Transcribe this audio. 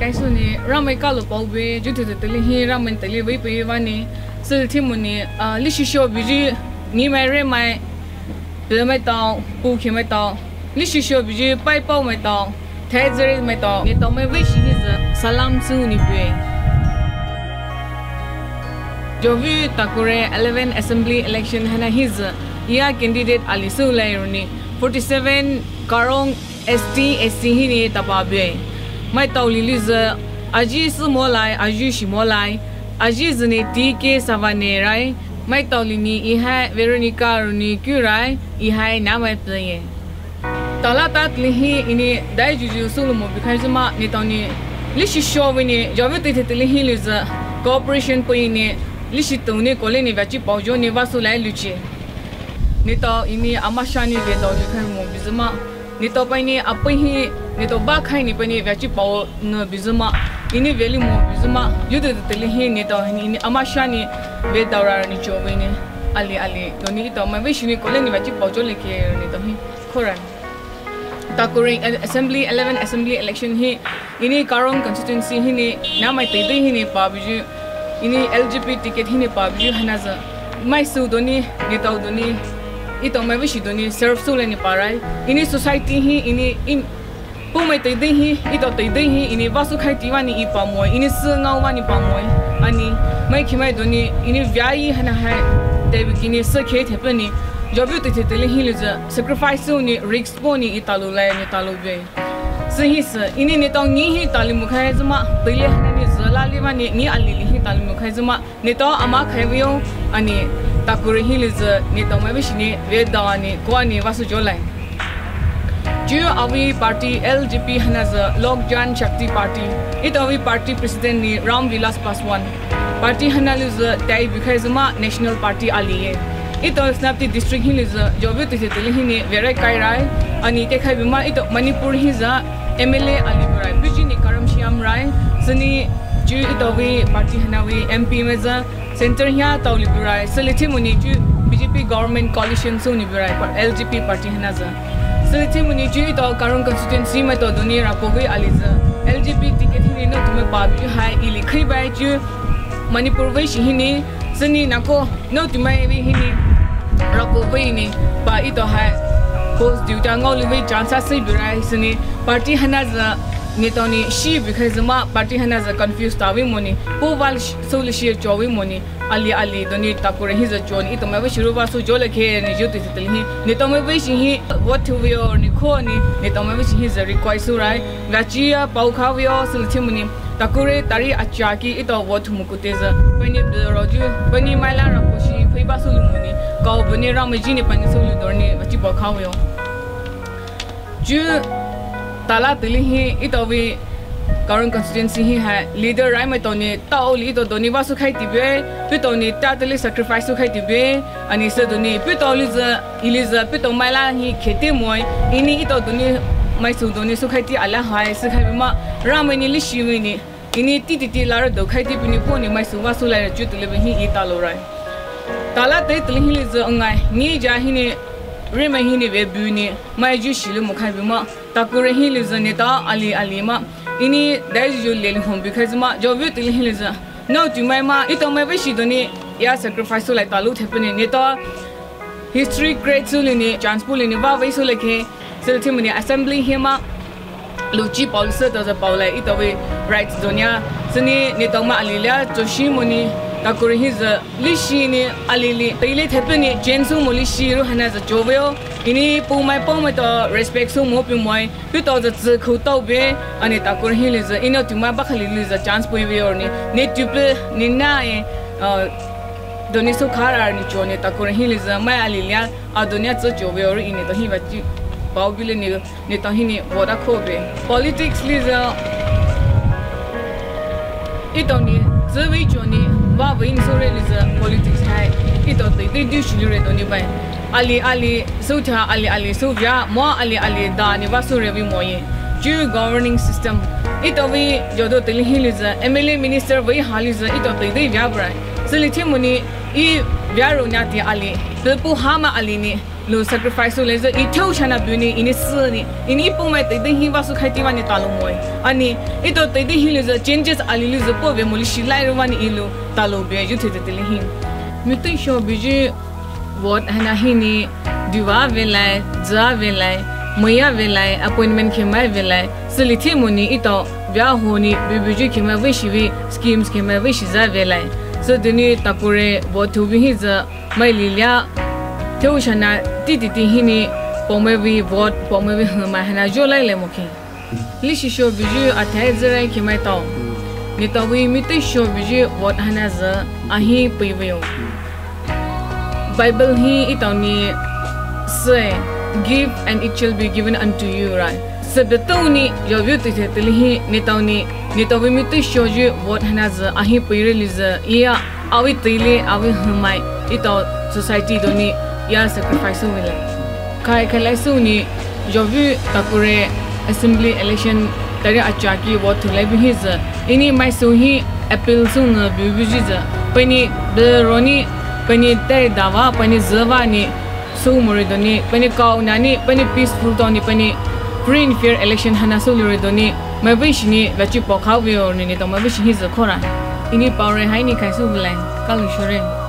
कई सोने राम का लो पाओ बे जो तो राम में तले वही पे वाने सिल थी मुने लिशिशो बिज़ी नी मेरे माय बिल में ताऊ पुखे में ताऊ लिशिशो बिज़ी पाइ पाओ में ताऊ थैजरे में ताऊ ये तो मैं वही शिनी सलाम से पे जो भी तकरे 11 असेंबली इलेक्शन है ना हिज यह कैंडिडेट अलीसुलाई रूनी 47 करोंग एसटी एससी ही नहीं तबाबे mai tau li li za aji si mo lai aji shi mo lai. Aji zine ti ke savane rai. Mai tau li ni i hai veronica runi kyu rai i hai na mai playe tala ta li hi ini dai ju ju su mo bi khai ma ni tau ni li shi sho vi ni jo ve ti ti li hi li za cooperation po ni li shi tu ni ko le ni va chi pau jo ni va su lai lu chi. Ni tau ini amashani ve tau ju khai mo bi ma. नितो पनि ही नितो बाखाइनी पनि व्याची पाव न बिजुमा इनी वेली मो बिजुमा युद दतले हे नितो हनी इनी अमाशानी वे दौरा नि चोबिने अले अले दोनी तो मै वेशिनी कोले नि व्याची पाव चोले के नितो हि खोरन ताकुरे असेंबली 11 असेंबली इलेक्शन ही इनी कारोन कंस्टिट्यूएंसी हि ने ना मै तेदे हि ने टिकट हि ने पाबिजु हनाजा मै ni i to mai do ni serve su ni pa rai ini society hi ini in pu mai te te hi i te te hi ini va su khai ti wa ni i pa moi ini su ngau wa ni pa moi ani mai ki mai do ni ini vya hana hai te bi ki ni khe the pa ni jobu te te le hi le za sacrifice su ni risk po ni i talu lai ni talu be se hi se ini ni tong ni hi talu mu khai zuma te le hana ni za la li wa ni ni takuri hi ni to ni ve ni ko ni wa su jo awi party LGP hana za Lok Jan Shakti party it awi party president ni Ram Vilas Paswan party hana lu za dai bikhai zuma national party aliye ito snapti district hi liza jobi ti tili hi ni verai kai rai ani te khai bima ito manipur hi za mla ali burai biji ni karam shiam rai sani ju ito wi party hanawi mp meza centre यहाँ तो निबराय सलीठी मुनीजु, BJP government coalition से निबराय पर LGP party है ना जा सलीठी मुनीजु तो कारण कंस्टिट्यूएंसी में तो दुनिया रापोगी आली जा एलजीपी टिकट ही नहीं तुम्हें बात जो है इलिखी बाय जो मणिपुर वे शिहिनी सनी नको, नो तुम्हें भी ही नहीं रापोगी ही नहीं बाई तो है पोस्ट ड्यूटी अंगों लिवे जानसा से बुराई सनी। पार्टी है जा। netoni shi because ma party hana za confused tawi moni. Po wal sol shi chowi moni. Ali ali doni takure hi za chon it ma shuru ba so jo lakhe ni jo tis tel hi. Neto ma be shi hi what to we or ni kho ni. Neto ma be shi za request so rai. Gachi ya pau kha we or sul chi moni takure tari acha ki it what mu ku te za. Pani roju pani maila ra ko shi phai ba so moni. Ka bani ra ma ji ni pani so lu dor ni achi ba kha we or ju tala tili hi ito wi current constituency hi ha leader rai mai to ni ta o li to do ni su khai ti be pi to ni ta tili sacrifice su khai ti be ani se do ni pi to li za iliza pi to mai la hi khete moi ini ito do ni mai su do ni su khai ti ala hai su khai ma ram ni li shi wi ni ini ti ti ti la do khai ti pi ni po ni mai su wa su la ju tu le hi i ta lo rai tala te tli hi zo ngai ni ja hi ni re ma hi ni ve bu ni mai ju shi lu mu khai bi ma takure hilizo neta ali alima ini dais jo lel hom because ma jo vit le hilizo no tu mai ma ito mai be shi doni ya sacrifice so like talu thepne neta history grade so ni transport ni ba vai so lekhe so the mini assembly hema luchi policy to the paula ito we rights donya sini neta ma alilia joshi moni takure hizo lishini alili tele thepne jensu moli shiru hana za joveo ini pu mai po mai to respect su mo pi mai pi to za zu khu to be ani takuri hiliza ino tu ma ba khali liza chance pu wi or ni ne tu pe ni na e doni su khara ni chone takuri hiliza mai alilia adonia zu jovyo or ini to hi ba chi pau bile ni ni to hi ni boda kho be politics liza ito ni zwi choni wa ito te du shi re do ni bai ali ali so tha ali ali so vya mo ali ali da ni wa so re wi mo yin ju governing system ito wi jo do te li hi li za mla minister wi ha li za ito te te vya bra so li thi mu ni i vya ro nya ti ali pe pu ha ma ali ni lo sacrifice so le zo i thau chana bu ni ini su ni ini pu mai te de hi wa su khai ti wa ni ta lo moi ani i to te de hi le zo changes ali le zo po ve mo li shi lai ro wa ni i lo ta lo be ju te te le hi mi te sho bi ji what hana hi ni diwa ve lai za ve lai moya appointment ke mai ve lai sili thi mo ni i to bya ho ni bi bi ji ke mai we shi vi schemes ke mai we shi za ve lai so dini tapure bo thu bi hi za mai li lia theo chana ti ti ti hini pome vi vote pome vi hma hana jo lai le mokhi li shi sho bi ju a ni say give and it shall be given unto you right se beto ni yo vyu ti te li hi ni taw ni ni to wi mi te sho ju vote hana za a hi pi re li za ya awi tile awi hmai itaw society do ni ya sacrifice wila kai khalai su ni yo vu takure assembly election tari acha ki wo thulai bi his ini mai so hi appeal so na bi bi ji za pani de roni pani te dawa pani zawa ni so mori do ni. Pani ka na ni pani peaceful to ni pani free and fair election hana so lori do ni. Mai bi shi ni la chi po kha wi or ni ni to mai bi shi hi za khora ini power hai ni khai so bulai kalu shore